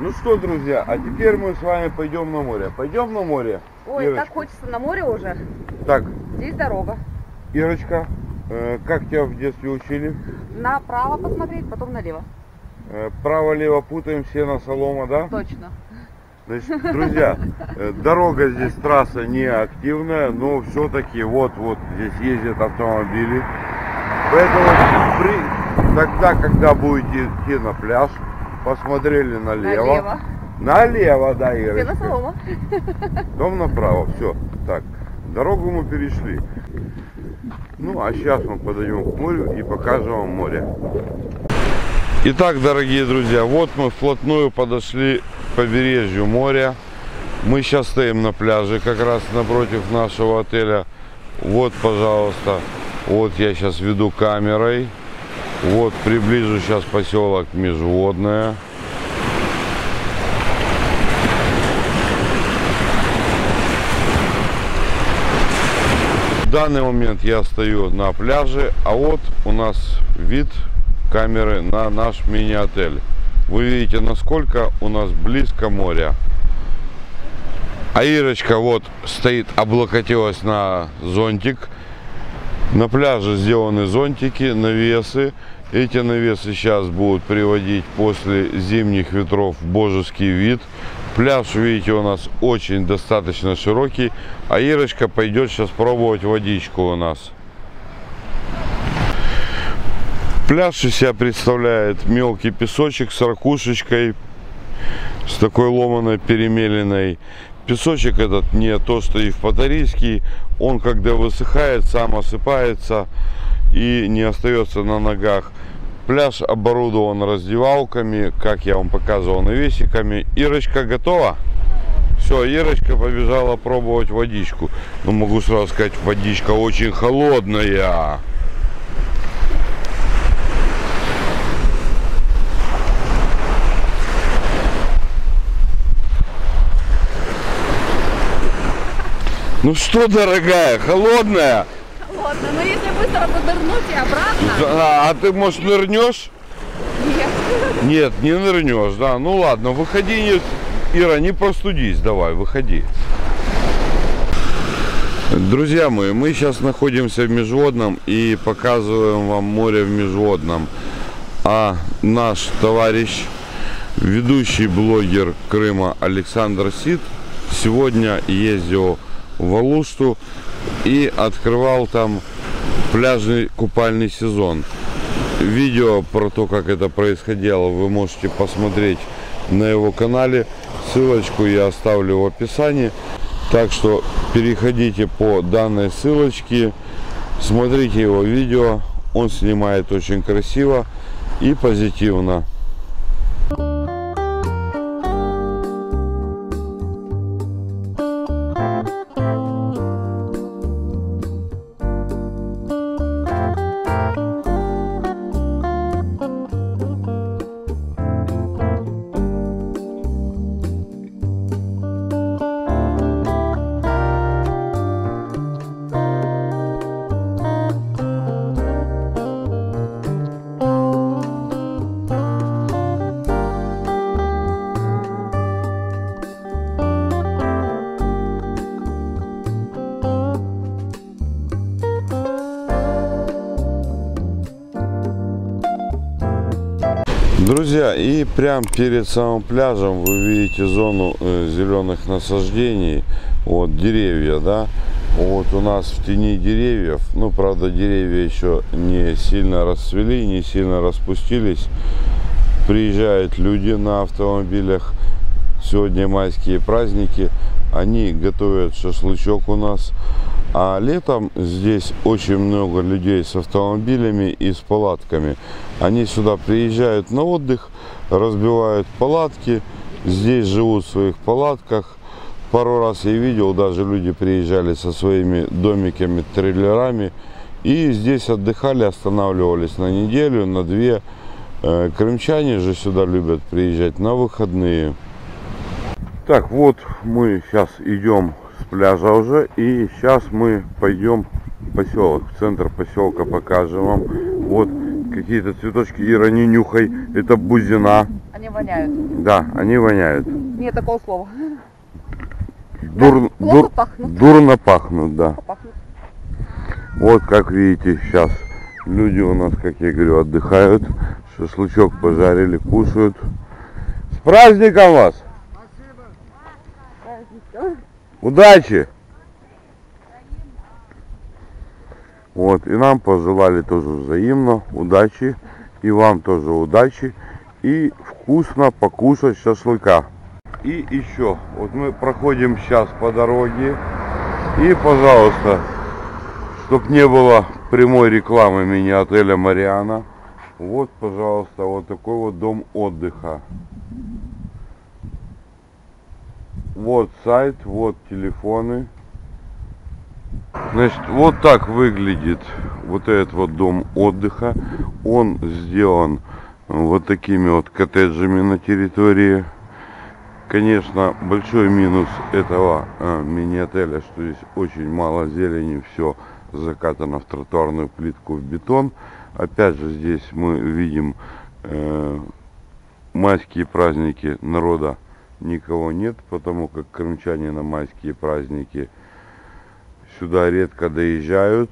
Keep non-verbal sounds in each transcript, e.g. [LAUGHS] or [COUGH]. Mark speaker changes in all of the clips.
Speaker 1: Ну что, друзья, а теперь мы с вами пойдем на море. Пойдем на море?
Speaker 2: Ой,
Speaker 1: Ирочка.
Speaker 2: так хочется на море уже.
Speaker 1: Так,
Speaker 2: Здесь дорога.
Speaker 1: Ирочка, э, как тебя в детстве учили?
Speaker 2: Направо посмотреть, потом налево.
Speaker 1: Э, Право-лево путаем, сено, солома, да?
Speaker 2: Точно.
Speaker 1: Значит, друзья, э, дорога здесь, трасса не активная, но все-таки вот-вот здесь ездят автомобили. Поэтому при- тогда, когда будете идти на пляж, посмотрели налево.
Speaker 2: Налево.
Speaker 1: Налево, да, Ирочка.
Speaker 2: солома.
Speaker 1: Потом направо. Все. Так, дорогу мы перешли. Ну, а сейчас мы подойдем к морю и покажем вам море. Итак, дорогие друзья, вот мы вплотную подошли к побережью моря. Мы сейчас стоим на пляже, как раз напротив нашего отеля. Вот, пожалуйста, вот я сейчас веду камерой. Вот приближу сейчас поселок Межводное. В данный момент я стою на пляже, а вот у нас вид камеры на наш мини-отель. Вы видите, насколько у нас близко море. А Ирочка вот стоит, облокотилась на зонтик. На пляже сделаны зонтики, навесы. Эти навесы сейчас будут приводить после зимних ветров в божеский вид. Пляж, видите, у нас очень достаточно широкий. А Ирочка пойдет сейчас пробовать водичку у нас. Пляж из себя представляет мелкий песочек с ракушечкой, с такой ломаной перемеленной. Песочек этот не то, что и в Патарийский. Он, когда высыхает, сам осыпается и не остается на ногах. Пляж оборудован раздевалками, как я вам показывал, навесиками. Ирочка готова? Все, Ирочка побежала пробовать водичку. Но могу сразу сказать, водичка очень холодная. Ну что, дорогая, холодная?
Speaker 2: Ладно, но если быстро подырнуть и обратно.
Speaker 1: А, а ты, может, нырнешь?
Speaker 2: Нет.
Speaker 1: Нет, не нырнешь, да. Ну ладно, выходи. Ира, не простудись, давай, выходи. Друзья мои, мы сейчас находимся в Межводном и показываем вам море в Межводном. А наш товарищ, ведущий блогер Крыма Александр Сид, сегодня ездил в Алушту и открывал там пляжный купальный сезон. Видео про то, как это происходило, вы можете посмотреть на его канале. Ссылочку я оставлю в описании. Так что переходите по данной ссылочке, смотрите его видео. Он снимает очень красиво и позитивно. Друзья, и прямо перед самым пляжем вы видите зону э, зеленых насаждений, вот деревья, да, вот у нас в тени деревьев, ну, правда, деревья еще не сильно расцвели, не сильно распустились, приезжают люди на автомобилях, сегодня майские праздники, они готовят шашлычок у нас, а летом здесь очень много людей с автомобилями и с палатками. Они сюда приезжают на отдых, разбивают палатки, здесь живут в своих палатках. Пару раз я видел, даже люди приезжали со своими домиками, трейлерами. И здесь отдыхали, останавливались на неделю, на две. Э, Крымчане же сюда любят приезжать на выходные. Так, вот мы сейчас идем пляжа уже. И сейчас мы пойдем в поселок, в центр поселка покажем вам. Вот какие-то цветочки. Ира, не нюхай. Это бузина.
Speaker 2: Они воняют.
Speaker 1: Да, они воняют.
Speaker 2: Нет такого слова.
Speaker 1: Дур,
Speaker 2: Плохо
Speaker 1: дур-
Speaker 2: пахнут.
Speaker 1: дурно пахнут, да.
Speaker 2: Пахнут.
Speaker 1: Вот как видите, сейчас люди у нас, как я говорю, отдыхают. Шашлычок пожарили, кушают. С праздником вас! Удачи! Вот, и нам пожелали тоже взаимно удачи. И вам тоже удачи. И вкусно покушать шашлыка. И еще, вот мы проходим сейчас по дороге. И, пожалуйста, Чтоб не было прямой рекламы мини-отеля Мариана. Вот, пожалуйста, вот такой вот дом отдыха. Вот сайт, вот телефоны. Значит, вот так выглядит вот этот вот дом отдыха. Он сделан вот такими вот коттеджами на территории. Конечно, большой минус этого э, мини-отеля, что здесь очень мало зелени, все закатано в тротуарную плитку в бетон. Опять же, здесь мы видим э, майские праздники народа никого нет, потому как крымчане на майские праздники сюда редко доезжают.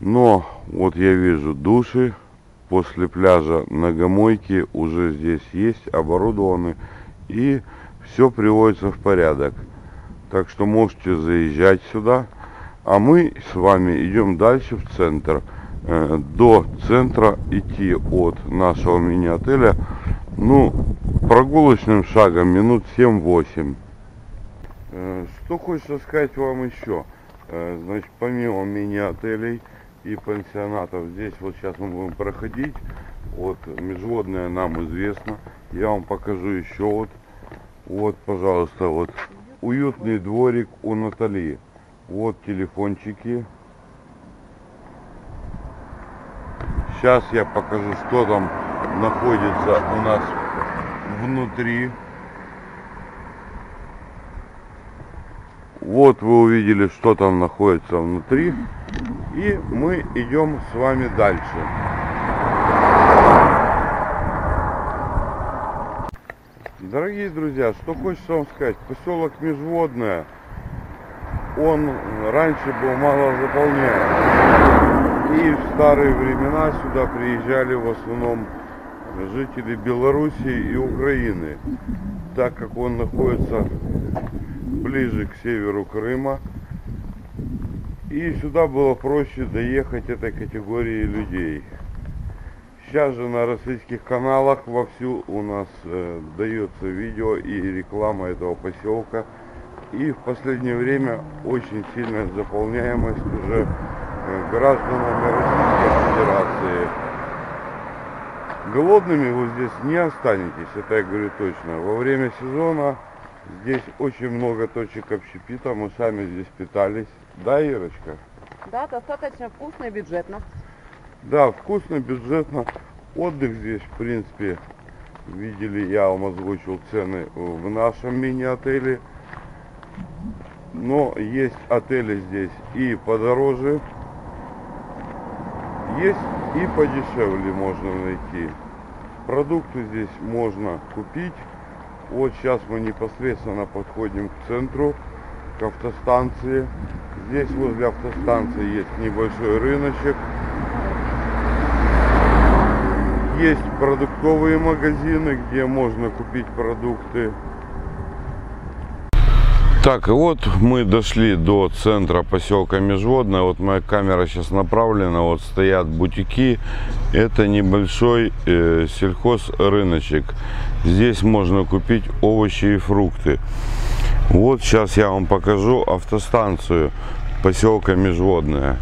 Speaker 1: Но вот я вижу души после пляжа Ногомойки уже здесь есть, оборудованы и все приводится в порядок. Так что можете заезжать сюда. А мы с вами идем дальше в центр. Э, До центра идти от нашего мини-отеля, ну, прогулочным шагом минут 7-8. Э, Что хочется сказать вам еще? Э, Значит, помимо мини-отелей и пансионатов, здесь вот сейчас мы будем проходить. Вот, межводная нам известно. Я вам покажу еще вот. Вот, пожалуйста, вот уютный дворик у Натали. Вот телефончики. Сейчас я покажу, что там находится у нас внутри. Вот вы увидели, что там находится внутри. И мы идем с вами дальше. Дорогие друзья, что хочется вам сказать, поселок Межводная, он раньше был мало заполняем. И в старые времена сюда приезжали в основном жители Белоруссии и Украины, так как он находится ближе к северу Крыма. И сюда было проще доехать этой категории людей. Сейчас же на российских каналах вовсю у нас э, дается видео и реклама этого поселка. И в последнее время очень сильная заполняемость уже э, гражданами Российской Федерации. Голодными вы здесь не останетесь, это я говорю точно. Во время сезона здесь очень много точек общепита, мы сами здесь питались. Да, Ирочка?
Speaker 2: Да, достаточно вкусно и бюджетно.
Speaker 1: Да, вкусно, бюджетно. Отдых здесь, в принципе, видели, я вам озвучил цены в нашем мини-отеле. Но есть отели здесь и подороже, есть и подешевле можно найти. Продукты здесь можно купить. Вот сейчас мы непосредственно подходим к центру, к автостанции. Здесь возле автостанции есть небольшой рыночек. Есть продуктовые магазины, где можно купить продукты. Так, и вот мы дошли до центра поселка Межводная. Вот моя камера сейчас направлена. Вот стоят бутики. Это небольшой э, сельхозрыночек. Здесь можно купить овощи и фрукты. Вот сейчас я вам покажу автостанцию поселка Межводная.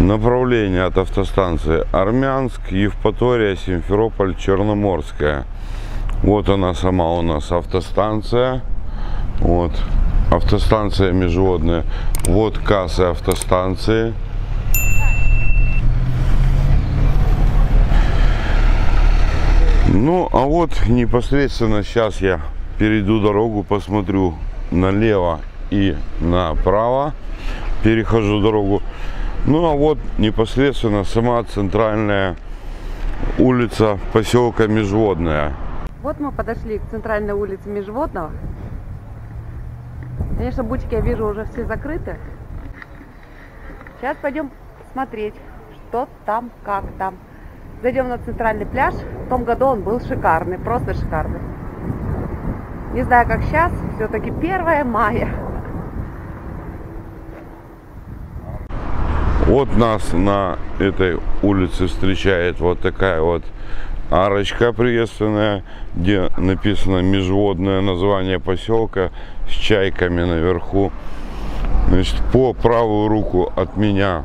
Speaker 1: Направление от автостанции Армянск, Евпатория, Симферополь, Черноморская. Вот она сама у нас автостанция. Вот автостанция межводная. Вот кассы автостанции. Ну, а вот непосредственно сейчас я перейду дорогу, посмотрю налево и направо. Перехожу дорогу. Ну, а вот непосредственно сама центральная улица поселка Межводная.
Speaker 2: Вот мы подошли к центральной улице Межводного. Конечно, бучки я вижу уже все закрыты. Сейчас пойдем смотреть, что там, как там. Зайдем на центральный пляж. В том году он был шикарный, просто шикарный. Не знаю, как сейчас, все-таки 1 мая.
Speaker 1: Вот нас на этой улице встречает вот такая вот арочка приветственная, где написано межводное название поселка с чайками наверху. Значит, по правую руку от меня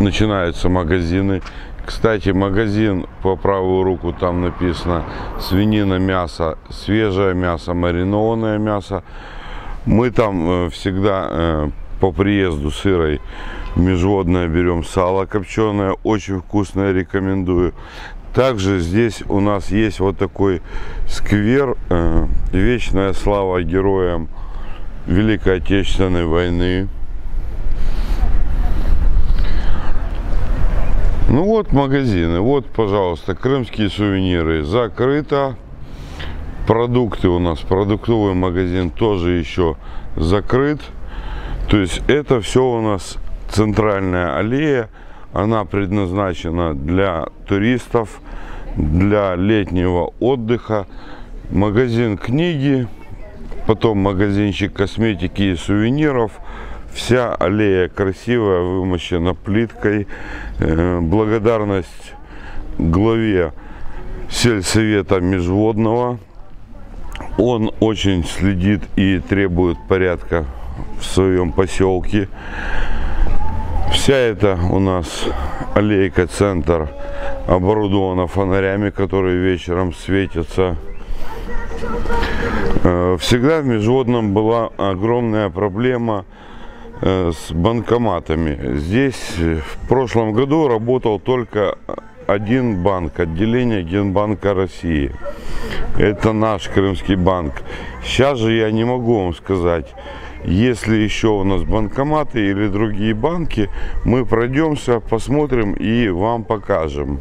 Speaker 1: начинаются магазины. Кстати, магазин по правую руку там написано свинина, мясо, свежее мясо, маринованное мясо. Мы там э, всегда э, по приезду сырой межводное берем сало копченое, очень вкусное, рекомендую. Также здесь у нас есть вот такой сквер, э, вечная слава героям Великой Отечественной войны. Ну вот магазины, вот, пожалуйста, крымские сувениры. Закрыто. Продукты у нас, продуктовый магазин тоже еще закрыт. То есть это все у нас центральная аллея. Она предназначена для туристов, для летнего отдыха. Магазин книги, потом магазинчик косметики и сувениров – Вся аллея красивая, вымощена плиткой. Э, благодарность главе сельсовета Межводного. Он очень следит и требует порядка в своем поселке. Вся эта у нас аллейка, центр оборудована фонарями, которые вечером светятся. Э, всегда в Межводном была огромная проблема – Э, с банкоматами. Здесь в прошлом году работал только один банк, отделение Генбанка России. Это наш Крымский банк. Сейчас же я не могу вам сказать, если еще у нас банкоматы или другие банки, мы пройдемся, посмотрим и вам покажем.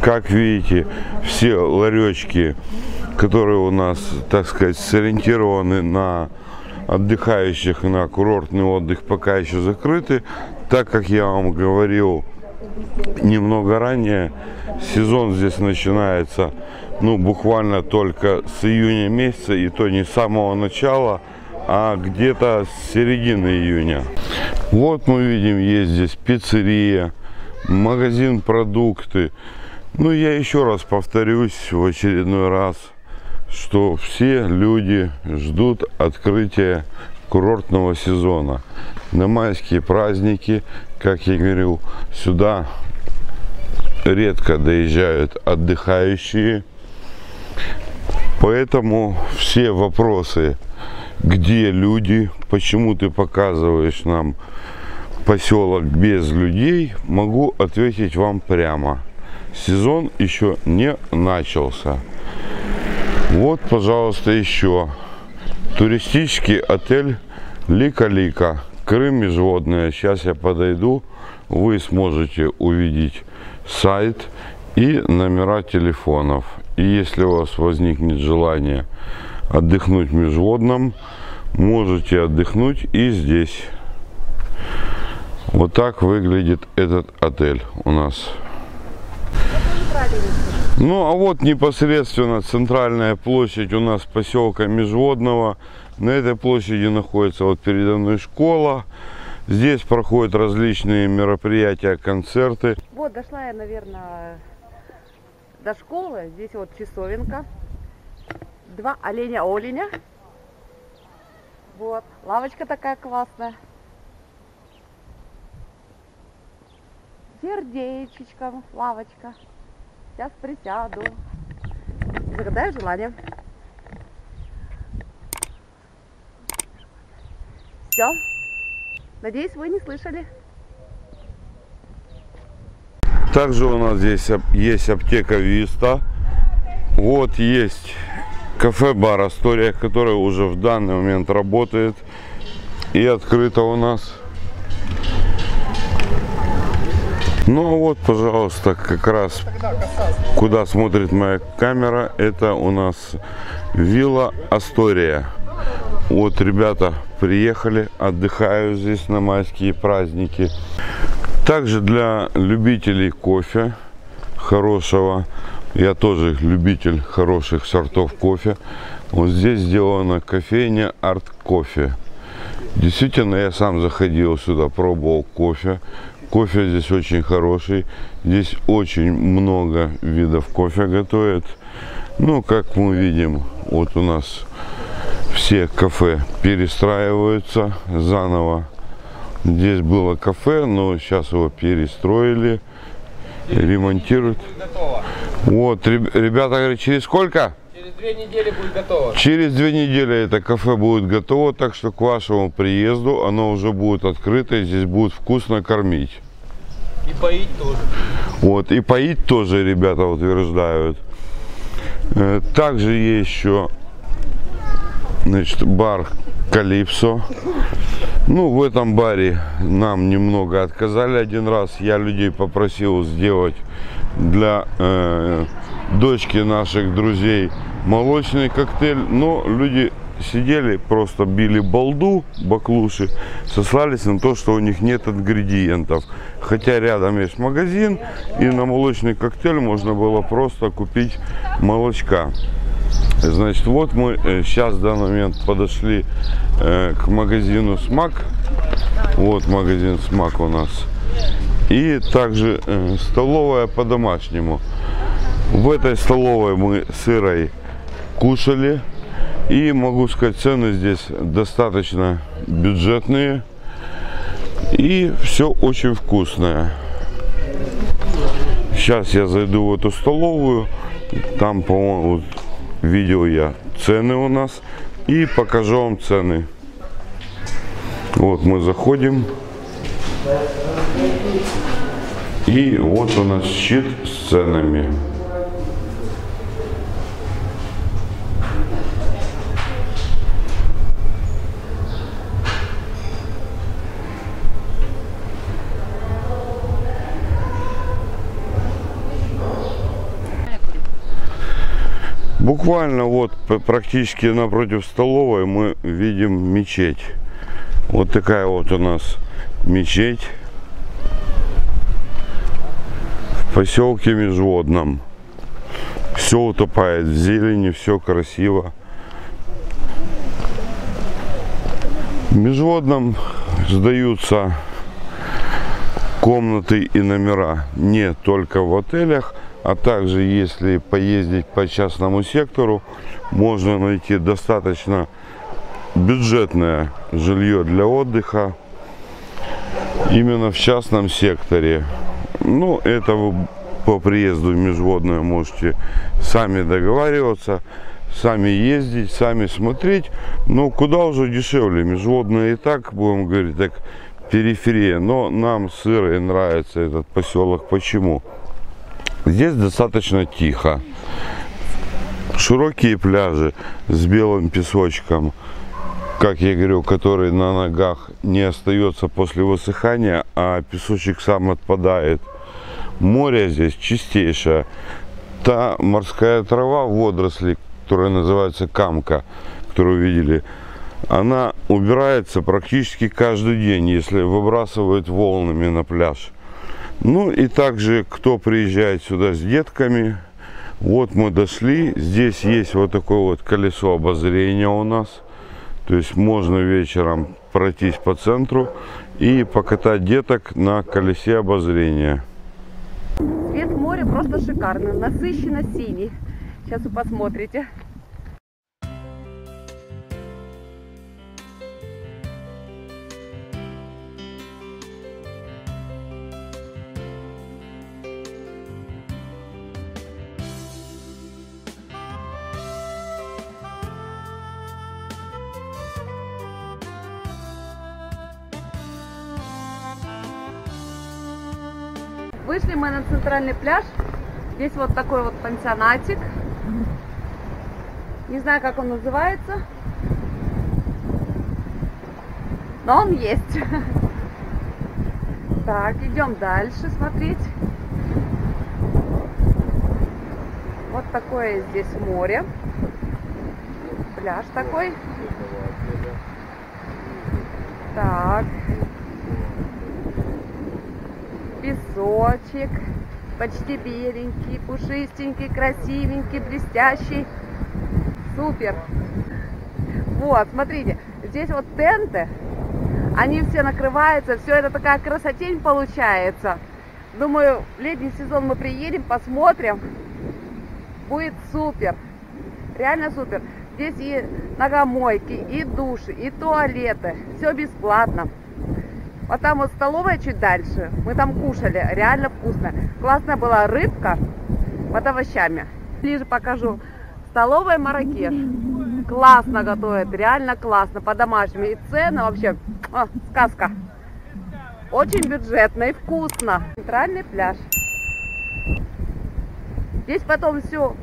Speaker 1: Как видите, все ларечки, которые у нас, так сказать, сориентированы на отдыхающих на курортный отдых пока еще закрыты. Так как я вам говорил немного ранее, сезон здесь начинается ну, буквально только с июня месяца, и то не с самого начала, а где-то с середины июня. Вот мы видим, есть здесь пиццерия, магазин продукты. Ну, я еще раз повторюсь в очередной раз – что все люди ждут открытия курортного сезона. На майские праздники, как я говорил, сюда редко доезжают отдыхающие. Поэтому все вопросы, где люди, почему ты показываешь нам поселок без людей, могу ответить вам прямо. Сезон еще не начался. Вот, пожалуйста, еще туристический отель Лика-Лика. Крым межводная. Сейчас я подойду, вы сможете увидеть сайт и номера телефонов. И если у вас возникнет желание отдохнуть в межводном, можете отдохнуть и здесь. Вот так выглядит этот отель у нас. Ну, а вот непосредственно центральная площадь у нас поселка Межводного. На этой площади находится вот передо мной школа. Здесь проходят различные мероприятия, концерты.
Speaker 2: Вот дошла я, наверное, до школы. Здесь вот часовенка. Два оленя-оленя. Вот, лавочка такая классная. Сердечечком лавочка. Сейчас присяду. Загадаю желание. Все. Надеюсь, вы не слышали.
Speaker 1: Также у нас здесь есть аптека Виста. Вот есть кафе-бар Астория, которое уже в данный момент работает и открыто у нас. Ну а вот, пожалуйста, как раз куда смотрит моя камера, это у нас вилла Астория. Вот ребята приехали, отдыхают здесь на майские праздники. Также для любителей кофе хорошего, я тоже любитель хороших сортов кофе, вот здесь сделана кофейня Арт Кофе. Действительно, я сам заходил сюда, пробовал кофе. Кофе здесь очень хороший. Здесь очень много видов кофе готовят. Ну, как мы видим, вот у нас все кафе перестраиваются заново. Здесь было кафе, но сейчас его перестроили, ремонтируют. Вот, ребята говорят, через сколько?
Speaker 3: Через две недели будет готово.
Speaker 1: Через две недели это кафе будет готово, так что к вашему приезду оно уже будет открыто, и здесь будет вкусно кормить.
Speaker 3: И поить тоже.
Speaker 1: Вот, и поить тоже ребята утверждают. Э, также есть еще значит, бар Калипсо. Ну, в этом баре нам немного отказали один раз. Я людей попросил сделать для э, дочки наших друзей молочный коктейль. Но люди сидели, просто били балду, баклуши, сослались на то, что у них нет ингредиентов. Хотя рядом есть магазин, и на молочный коктейль можно было просто купить молочка. Значит, вот мы сейчас э, в данный момент подошли э, к магазину Смак. Вот магазин Смак у нас. И также э, столовая по-домашнему. В этой столовой мы сырой кушали. И могу сказать, цены здесь достаточно бюджетные. И все очень вкусное. Сейчас я зайду в эту столовую. Там, по-моему, видел я цены у нас. И покажу вам цены. Вот мы заходим. И вот у нас щит с ценами. Буквально вот практически напротив столовой мы видим мечеть. Вот такая вот у нас мечеть в поселке Межводном. Все утопает в зелени, все красиво. В Межводном сдаются комнаты и номера не только в отелях, а также если поездить по частному сектору, можно найти достаточно бюджетное жилье для отдыха именно в частном секторе. Ну, это вы по приезду в межводное можете сами договариваться, сами ездить, сами смотреть. Но куда уже дешевле. Межводное и так, будем говорить, так периферия. Но нам сырой нравится этот поселок. Почему? Здесь достаточно тихо. Широкие пляжи с белым песочком, как я говорю, который на ногах не остается после высыхания, а песочек сам отпадает. Море здесь чистейшее. Та морская трава, водоросли, которая называется камка, которую видели, она убирается практически каждый день, если выбрасывают волнами на пляж. Ну и также, кто приезжает сюда с детками, вот мы дошли, здесь есть вот такое вот колесо обозрения у нас. То есть можно вечером пройтись по центру и покатать деток на колесе обозрения.
Speaker 2: Цвет моря просто шикарный, насыщенно синий. Сейчас вы посмотрите. Вышли мы на центральный пляж. Здесь вот такой вот пансионатик. Не знаю, как он называется. Но он есть. [LAUGHS] Так, идем дальше смотреть. Вот такое здесь море. Пляж такой. Так. Песочек. Почти беленький, пушистенький, красивенький, блестящий. Супер. Вот, смотрите, здесь вот тенты, они все накрываются, все это такая красотень получается. Думаю, в летний сезон мы приедем, посмотрим. Будет супер. Реально супер. Здесь и ногомойки, и души, и туалеты. Все бесплатно. Вот там вот столовая чуть дальше. Мы там кушали. Реально вкусно. Классная была рыбка под овощами. Ближе покажу. Столовая Маракеш. Классно готовят. Реально классно. По-домашнему. И цены вообще. О, сказка. Очень бюджетно и вкусно. Центральный пляж. Здесь потом все,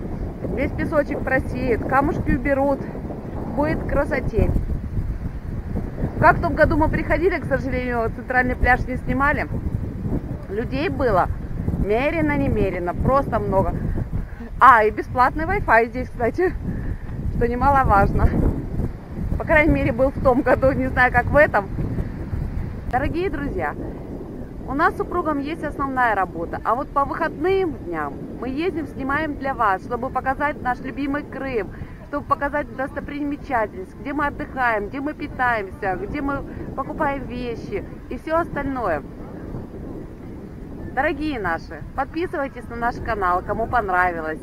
Speaker 2: весь песочек просеют, камушки уберут. Будет красотень. Как в том году мы приходили, к сожалению, центральный пляж не снимали. Людей было мерено-немерено, просто много. А, и бесплатный Wi-Fi здесь, кстати, [LAUGHS] что немаловажно. По крайней мере, был в том году, не знаю, как в этом. Дорогие друзья, у нас с супругом есть основная работа, а вот по выходным дням мы ездим, снимаем для вас, чтобы показать наш любимый Крым, чтобы показать достопримечательность, где мы отдыхаем, где мы питаемся, где мы покупаем вещи и все остальное. Дорогие наши, подписывайтесь на наш канал, кому понравилось.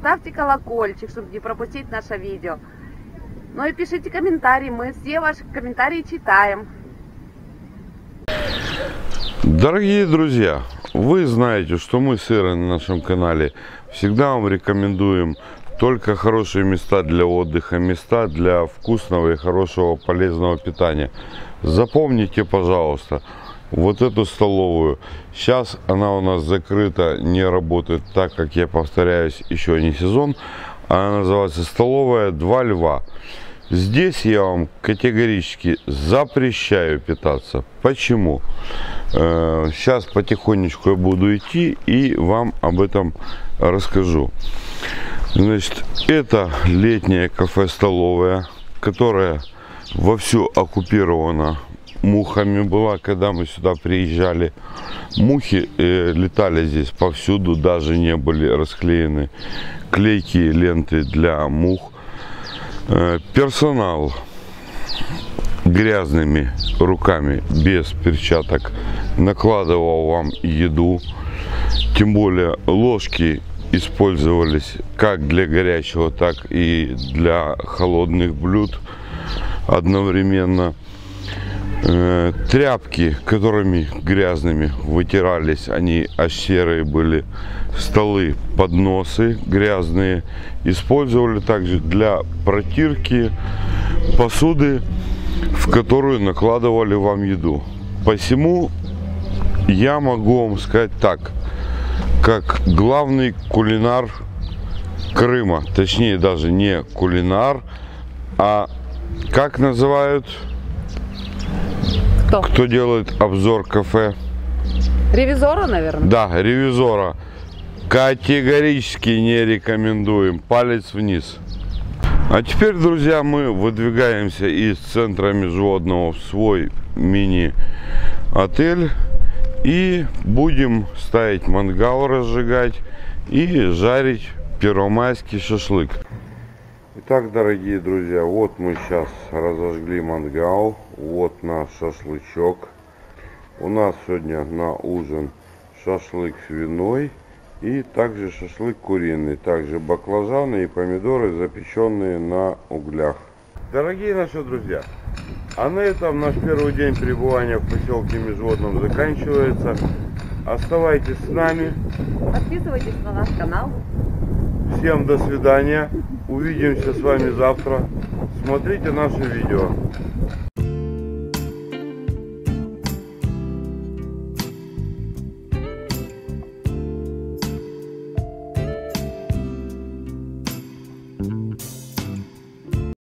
Speaker 2: Ставьте колокольчик, чтобы не пропустить наше видео. Ну и пишите комментарии, мы все ваши комментарии читаем.
Speaker 1: Дорогие друзья, вы знаете, что мы с Ирой на нашем канале всегда вам рекомендуем только хорошие места для отдыха, места для вкусного и хорошего полезного питания. Запомните, пожалуйста, вот эту столовую. Сейчас она у нас закрыта, не работает так, как я повторяюсь, еще не сезон. Она называется столовая «Два льва». Здесь я вам категорически запрещаю питаться. Почему? Сейчас потихонечку я буду идти и вам об этом расскажу. Значит, это летняя кафе-столовая, которая вовсю оккупирована мухами была, когда мы сюда приезжали. Мухи э, летали здесь повсюду, даже не были расклеены клейкие ленты для мух. Э, персонал грязными руками, без перчаток, накладывал вам еду. Тем более ложки использовались как для горячего, так и для холодных блюд одновременно. Э, тряпки, которыми грязными вытирались, они аж серые были. Столы, подносы грязные. Использовали также для протирки посуды, в которую накладывали вам еду. Посему я могу вам сказать так, как главный кулинар Крыма, точнее даже не кулинар, а как называют
Speaker 2: Кто?
Speaker 1: кто делает обзор кафе?
Speaker 2: Ревизора, наверное?
Speaker 1: Да, ревизора. Категорически не рекомендуем. Палец вниз. А теперь, друзья, мы выдвигаемся из центра Межводного в свой мини-отель. И будем ставить мангал, разжигать и жарить первомайский шашлык. Итак, дорогие друзья, вот мы сейчас разожгли мангал. Вот наш шашлычок. У нас сегодня на ужин шашлык свиной и также шашлык куриный. Также баклажаны и помидоры, запеченные на углях. Дорогие наши друзья, а на этом наш первый день пребывания в поселке Межводном заканчивается. Оставайтесь с нами.
Speaker 2: Подписывайтесь на наш канал.
Speaker 1: Всем до свидания. Увидимся с вами завтра. Смотрите наши видео.